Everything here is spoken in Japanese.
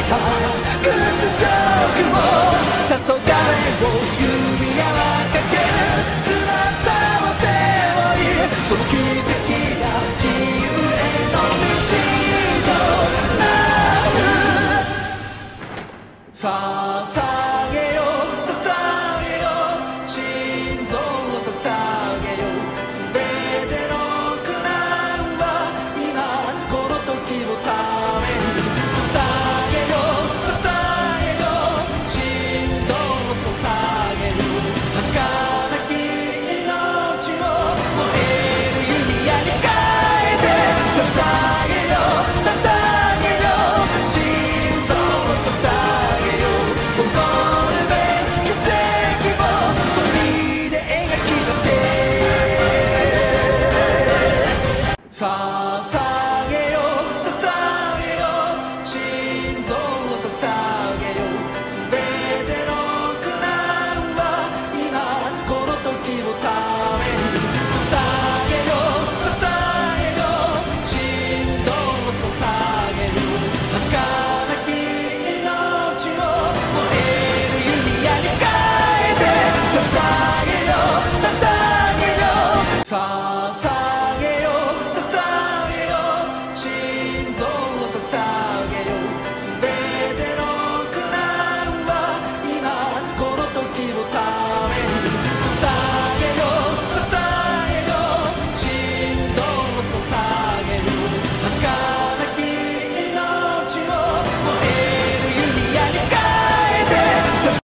「黄昏を弓矢はかける翼を背負い」「その奇跡が自由への道と。なる」さあさあ time.